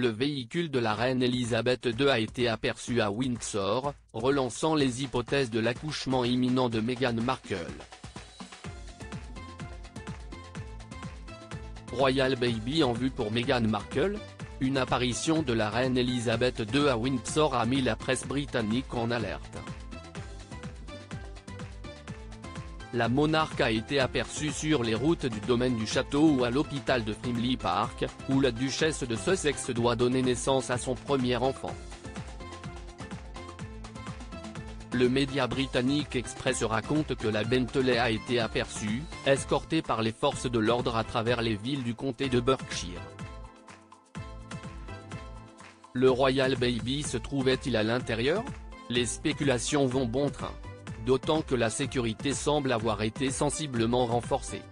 le véhicule de la reine Elisabeth II a été aperçu à Windsor, relançant les hypothèses de l'accouchement imminent de Meghan Markle. Royal Baby en vue pour Meghan Markle Une apparition de la reine Elisabeth II à Windsor a mis la presse britannique en alerte. La monarque a été aperçue sur les routes du domaine du château ou à l'hôpital de Frimley Park, où la duchesse de Sussex doit donner naissance à son premier enfant. Le média britannique Express raconte que la Bentley a été aperçue, escortée par les forces de l'ordre à travers les villes du comté de Berkshire. Le Royal Baby se trouvait-il à l'intérieur? Les spéculations vont bon train d'autant que la sécurité semble avoir été sensiblement renforcée.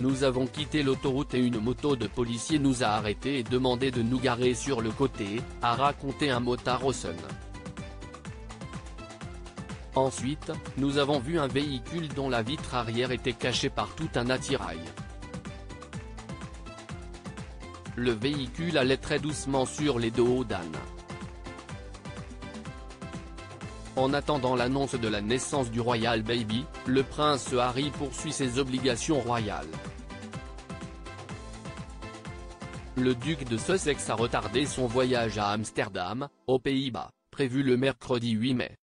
Nous avons quitté l'autoroute et une moto de policier nous a arrêtés et demandé de nous garer sur le côté, a raconté un motard au Sun. Ensuite, nous avons vu un véhicule dont la vitre arrière était cachée par tout un attirail. Le véhicule allait très doucement sur les dos d'âne. En attendant l'annonce de la naissance du Royal Baby, le prince Harry poursuit ses obligations royales. Le duc de Sussex a retardé son voyage à Amsterdam, aux Pays-Bas, prévu le mercredi 8 mai.